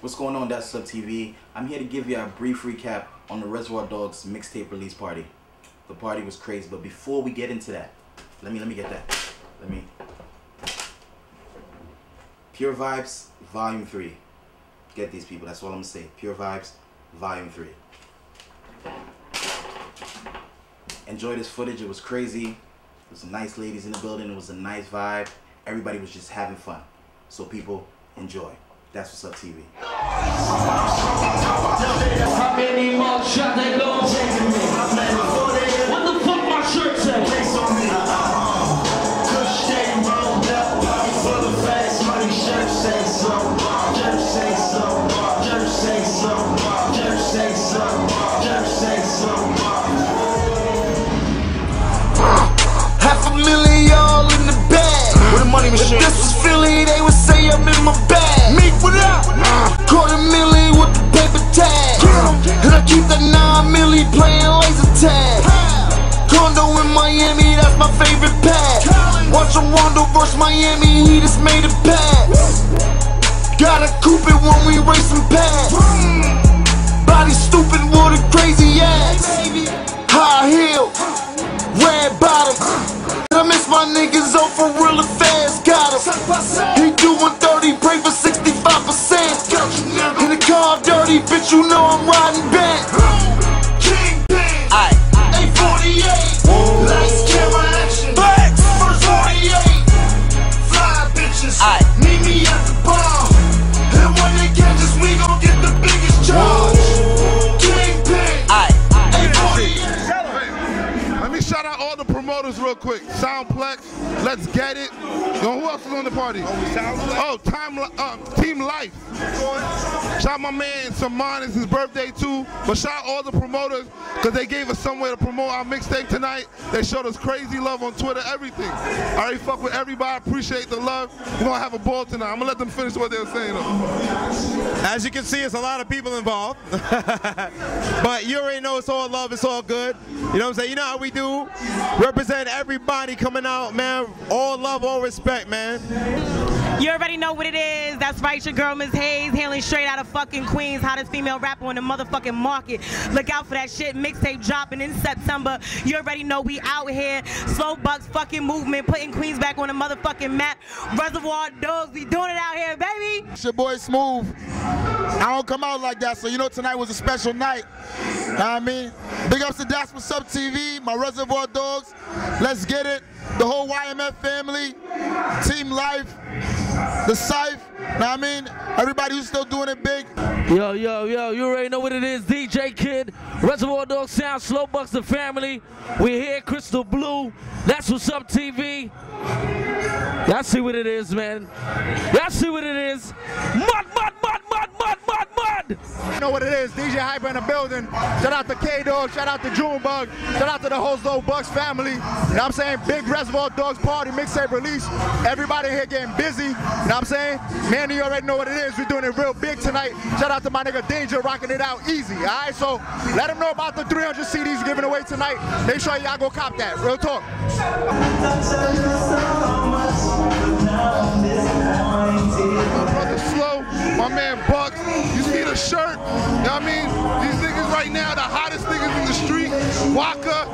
What's going on, That's Sub TV? I'm here to give you a brief recap on the Reservoir Dogs mixtape release party. The party was crazy, but before we get into that, let me let me get that. Let me. Pure Vibes, Volume Three. Get these people. That's all I'm gonna say. Pure Vibes, Volume Three. Enjoy this footage. It was crazy. It was nice ladies in the building. It was a nice vibe. Everybody was just having fun. So people enjoy. That's what's up, TV. Oh, milli playing laser tag. Condo in Miami, that's my favorite pad. Watch Rondo versus Miami, he just made a pass. Gotta coupe it when we racing past. Body stupid with a crazy ass. High heel, red bottom. I miss my niggas off for real fast. Got him. He doing 30, pray for 65%. In the car dirty, bitch, you know I'm riding back. Aight. Promoters real quick. Soundplex, Let's Get It. Yo, who else is on the party? Oh, Time, uh, Team Life. Shout out my man Saman, it's his birthday too. But shout out all the promoters because they gave us somewhere to promote our mixtape tonight. They showed us crazy love on Twitter, everything. I already fuck with everybody, appreciate the love. We're gonna have a ball tonight. I'm gonna let them finish what they were saying though. As you can see, it's a lot of people involved. but you already know it's all love, it's all good. You know what I'm saying? You know how we do. Represent everybody coming out, man. All love, all respect, man. You already know what it is. That's right, your girl Miss Hayes, hailing straight out of fucking Queens, hottest female rapper on the motherfucking market. Look out for that shit. Mixtape dropping in September. You already know we out here. Slow Bucks fucking movement, putting Queens back on the motherfucking map. Reservoir Dogs, we doing it out here, baby. It's your boy Smooth. I don't come out like that, so you know tonight was a special night. I mean? Big ups to That's What's Up TV, my Reservoir Dogs. Let's get it. The whole YMF family, Team Life, the Scythe. I mean? Everybody who's still doing it big. Yo, yo, yo, you already know what it is. DJ Kidd, Reservoir Dog Sound, Slow Bucks the family. We're here, Crystal Blue. That's what's up, TV. Y'all see what it is, man. Y'all see what it is. You know what it is, DJ Hypa in the building. Shout out to K-Dawg, shout out to Junebug, shout out to the whole Slow Bucks family. You know what I'm saying? Big Reservoir Dogs party, mixtape release. Everybody here getting busy. You know what I'm saying? Man, you already know what it is. We're doing it real big tonight. Shout out to my nigga Danger rocking it out easy. All right, so let them know about the 300 CDs giving away tonight. Make sure y'all go cop that. Real talk. Brother Slow, my man Bucks. Shirt? You know what I mean? These niggas right now, the hottest niggas in the street. Waka,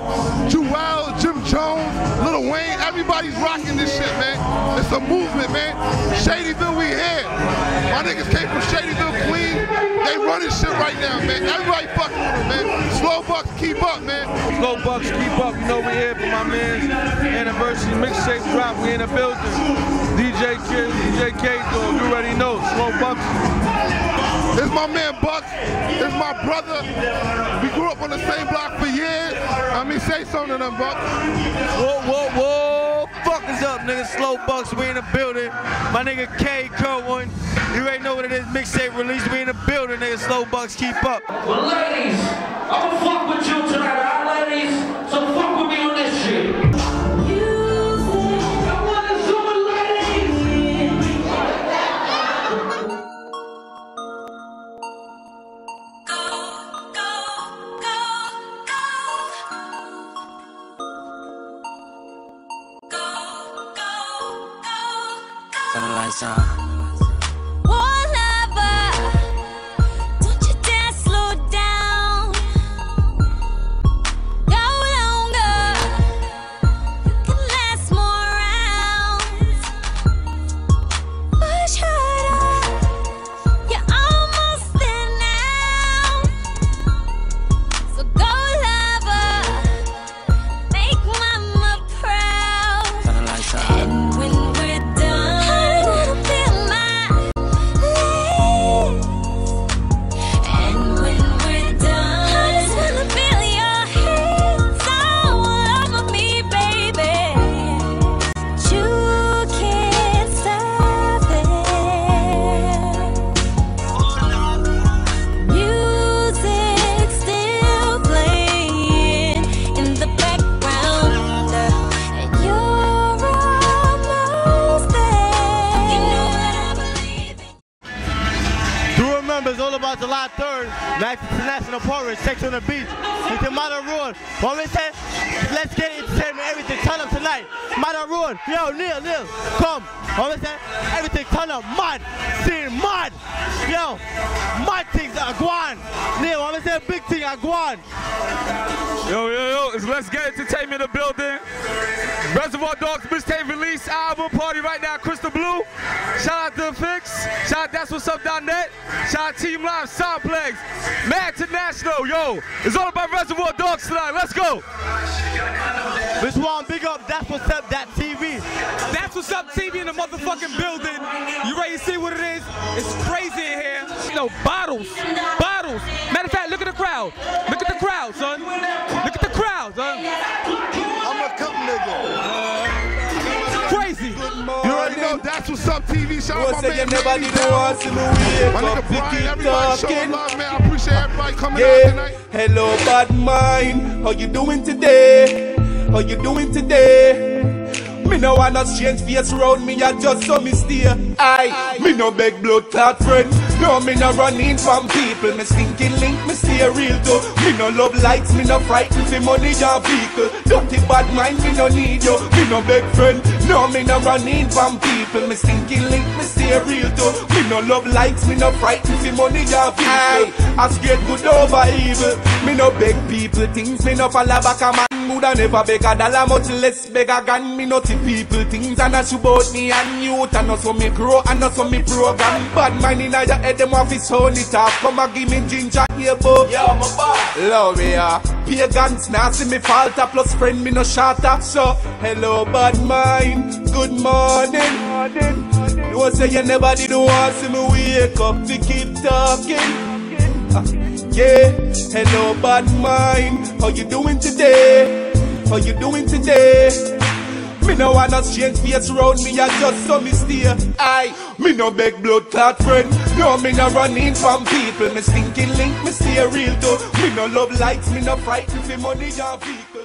Juelz, Jim Jones, Lil Wayne. Everybody's rocking this shit, man. It's a movement, man. Shadyville, we here. My niggas came from Shadyville, Queens. They running shit right now, man. Everybody fucking with them, man. Slow Bucks, keep up, man. Slow Bucks, keep up. You know we here for my man's anniversary mixtape drop. We in the building. DJ Kidd, DJ K you already know. Slow Bucks. This my man Buck This my brother. We grew up on the same block for years. I mean, say something to them, Bucks. Whoa, whoa, whoa. Fuck is up, nigga. Slow Bucks, we in the building. My nigga K Kerwin. You already know what it is. Mixtape release. We in the building, nigga. Slow Bucks, keep up. Well, ladies, I'ma fuck with you tonight, alright, ladies? Turn 3rd, Night International Porridge, Sex on the Beach. It's the Modern Road. What we say? Let's get entertainment, everything. Turn up tonight. Modern Road. Yo, Neil, Neil, come. What we say? Everything turn up. Mad. Scene mad. Yo, mad things are gone. Neil, what we say? Big thing are gone. Yo, yo, yo, it's Let's Get Entertainment in the building. Reservoir Dogs mixtape release album party right now, Crystal Blue. Shout out to Fix. Shout out That's What's Up.net. Shout out Team Live, Soundplex. to National. yo. It's all about Reservoir Dogs tonight. Let's go. This one, big up, that's what's up, that TV. That's what's up, TV in the motherfucking building. You ready to see what it is? It's crazy in here. You know, bottles, bottles. Matter of fact, look at the crowd. Look at the crowd, son. Look at the crowd, son. I'm a cup nigga. Crazy. You already know that's what's up, TV. Shout out my man, nobody Manny know Down. us in the way. My nigga Brian, everybody showing love, man. I appreciate everybody coming out tonight. Hello, bad mind. How you doing today? How you doing today? Me no want no strange face around me, I just saw me stay. Aye, me no beg blood clot friend. No, me no run in from people. Me stinking link, me stay real too. Me no love likes, me no frightened for money or vehicle. Dirty bad mind, me no need you. Me no beg friend. No, me no run in from people. Me stinking link, me stay real too. Me no love likes, me no frightened for money or vehicle. I straight good over evil. Me no beg people things, me no follow back a man. Woulda never beg a dollar, much less beg a gun. Me tip people things and that's about me and youth. And also me grow and also me program. Bad mind in your head, them off his own it off. Come and give me ginger here, boy. Yo, my boy. Love yeah. Pagans see me falter, plus friend me no shatter. So, hello, bad mind. Good morning. No say you never did want see me wake up to keep talking. Ah, Yeah, hello bad mind. How you doing today? How you doing today? Me no want no strange face around me, I just saw me stay. Aye, me no beg blood clot friend. No, me no running from people. Me stinking link, me stay real too. Me no love likes, me no frightened for money or vehicle.